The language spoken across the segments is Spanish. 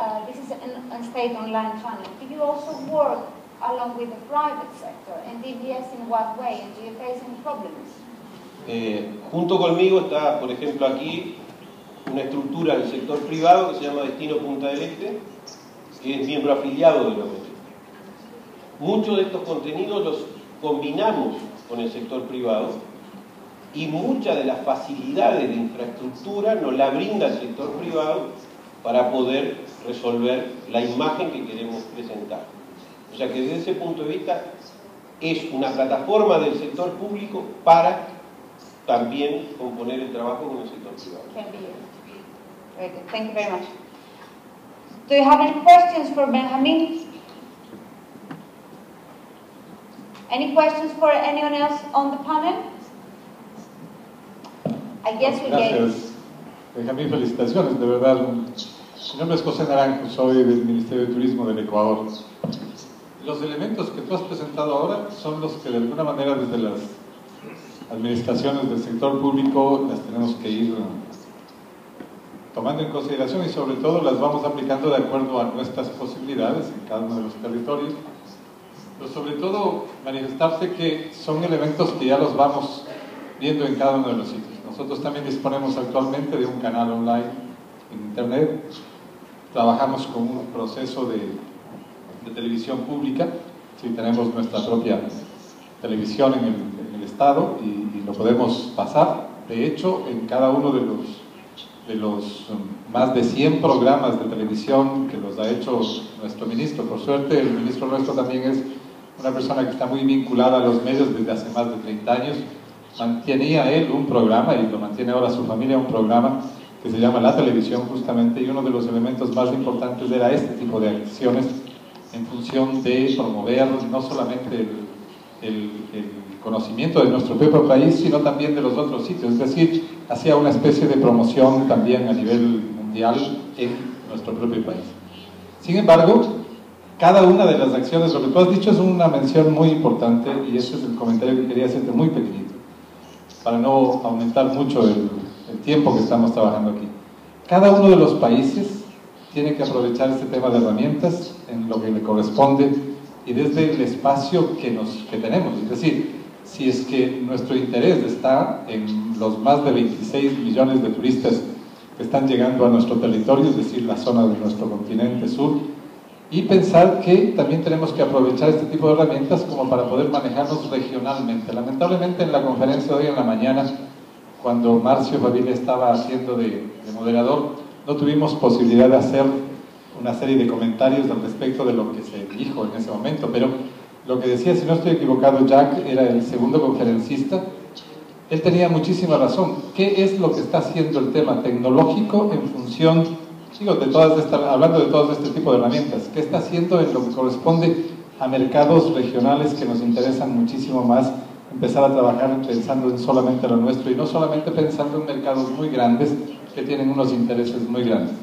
uh, this is an, a state online channel. Do you also work along with the private sector? And if yes, in what way? And do you face any problems? Eh, junto conmigo está, por ejemplo, aquí una estructura del sector privado que se llama Destino Punta del Este, que es miembro afiliado de la ONG. Muchos de estos contenidos los combinamos con el sector privado y muchas de las facilidades de infraestructura nos la brinda el sector privado para poder resolver la imagen que queremos presentar. O sea que desde ese punto de vista es una plataforma del sector público para también componer el trabajo con el sector privado. Very good. Thank you very much. Do you have any questions for Benjamin? Any questions for anyone else on the panel? I guess we gave. Gracias. Benjamín, felicitaciones, de verdad. Mi nombre es José Naranjo, soy del Ministerio de Turismo del Ecuador. Los elementos que tú has presentado ahora son los que de alguna manera desde las administraciones del sector público las tenemos que ir tomando en consideración y sobre todo las vamos aplicando de acuerdo a nuestras posibilidades en cada uno de los territorios. Pero sobre todo manifestarte que son elementos que ya los vamos viendo en cada uno de los sitios. Nosotros también disponemos actualmente de un canal online en Internet. Trabajamos con un proceso de, televisión pública. Sí, tenemos nuestra propia televisión en el, Estado y, y, lo podemos pasar. De hecho, en cada uno de los, de los um, más de 100 programas de televisión que los ha hecho nuestro ministro, por suerte el ministro nuestro también es una persona que está muy vinculada a los medios desde hace más de 30 años, mantenía él un programa y lo mantiene ahora su familia un programa que se llama La Televisión justamente y uno de los elementos más importantes era este tipo de acciones en función de promover no solamente el, conocimiento de nuestro propio país, sino también de los otros sitios, es decir, hacía una especie de promoción también a nivel mundial en nuestro propio país. Sin embargo, cada una de las acciones, lo que tú has dicho es una mención muy importante y ese es el comentario que quería hacerte muy pequeñito para no aumentar mucho el, el, tiempo que estamos trabajando aquí. Cada uno de los países tiene que aprovechar este tema de herramientas en lo que le corresponde y desde el espacio que, nos, que tenemos. Es decir, si es que nuestro interés está en los más de 26 millones de turistas que están llegando a nuestro territorio, es decir, la zona de nuestro continente sur, y pensar que también tenemos que aprovechar este tipo de herramientas como para poder manejarnos regionalmente. Lamentablemente en la conferencia de hoy en la mañana, cuando Marcio Favilla estaba haciendo de, de, moderador, no tuvimos posibilidad de hacer una serie de comentarios al respecto de lo que se dijo en ese momento, pero lo que decía, si no estoy equivocado, Jack era el segundo conferencista, él tenía muchísima razón. ¿Qué es lo que está haciendo el tema tecnológico en función digo, de todas estas, hablando de todo este tipo de herramientas, ¿qué está haciendo en lo que corresponde a mercados regionales que nos interesan muchísimo más? Empezar a trabajar pensando en solamente lo nuestro y no solamente pensando en mercados muy grandes que tienen unos intereses muy grandes.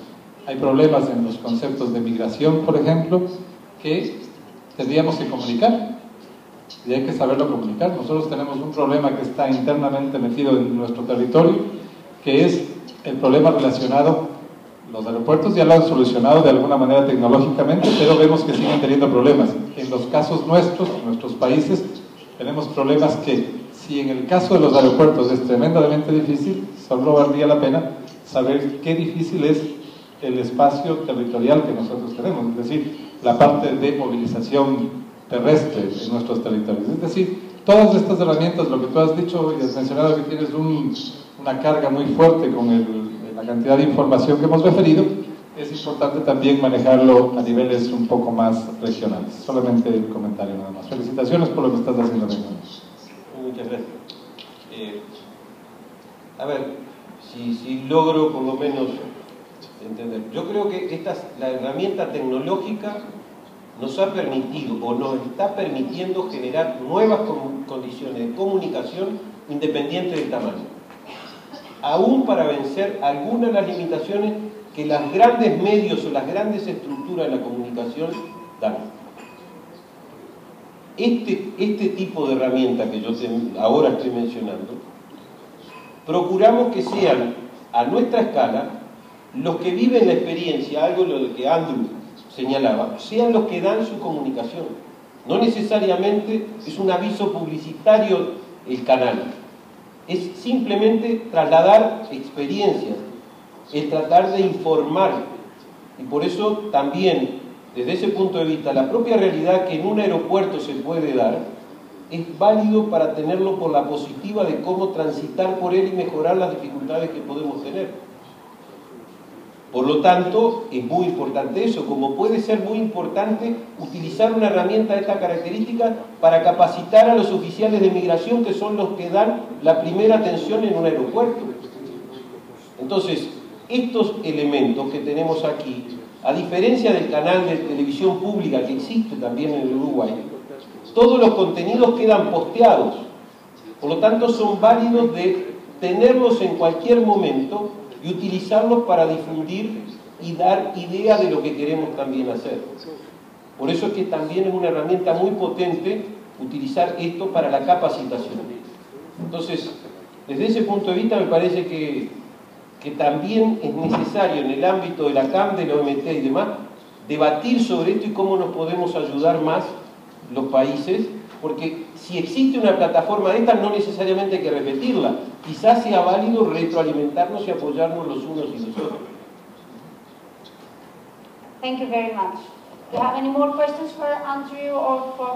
Hay problemas en los conceptos de migración, por ejemplo, que tendríamos que comunicar y hay que saberlo comunicar. Nosotros tenemos un problema que está internamente metido en nuestro territorio, que es el problema relacionado los aeropuertos ya lo han solucionado de alguna manera tecnológicamente, pero vemos que siguen teniendo problemas. En los casos nuestros, nuestros países, tenemos problemas que, si en el caso de los aeropuertos es tremendamente difícil, solo valdría la pena saber qué difícil es el espacio territorial que nosotros tenemos, es decir, la parte de movilización terrestre en nuestros territorios. Es decir, todas estas herramientas, lo que tú has dicho y has mencionado que tienes un, una carga muy fuerte con el la cantidad de información que hemos referido, es importante también manejarlo a niveles un poco más regionales. Solamente el comentario nada más. Felicitaciones por lo que estás haciendo. Muchas gracias. Eh, a ver, si, si, logro por lo menos entender. Yo creo que esta, la herramienta tecnológica nos ha permitido o nos está permitiendo generar nuevas condiciones de comunicación independiente del tamaño aún para vencer algunas de las limitaciones que los grandes medios o las grandes estructuras de la comunicación dan. Este, este tipo de herramienta que yo ahora estoy mencionando, procuramos que sean a nuestra escala los que viven la experiencia, algo lo que Andrew señalaba, sean los que dan su comunicación. No necesariamente es un aviso publicitario el canal, es simplemente trasladar experiencias, es tratar de informar. Y por eso también, desde ese punto de vista, la propia realidad que en un aeropuerto se puede dar, es válido para tenerlo por la positiva de cómo transitar por él y mejorar las dificultades que podemos tener. Por lo tanto, es muy importante eso, como puede ser muy importante utilizar una herramienta de esta característica para capacitar a los oficiales de migración que son los que dan la primera atención en un aeropuerto. Entonces, estos elementos que tenemos aquí, a diferencia del canal de televisión pública que existe también en el Uruguay, todos los contenidos quedan posteados. Por lo tanto, son válidos de tenerlos en cualquier momento y utilizarlos para difundir y dar idea de lo que queremos también hacer. Por eso es que también es una herramienta muy potente utilizar esto para la capacitación. Entonces, desde ese punto de vista me parece que, que también es necesario en el ámbito de la CAM, de la OMT y demás, debatir sobre esto y cómo nos podemos ayudar más los países, porque si existe una plataforma de estas, no necesariamente hay que repetirla. Quizás sea válido retroalimentarnos y apoyarnos los unos y los otros. Thank you very much. Do you have any more questions for Andrew or for?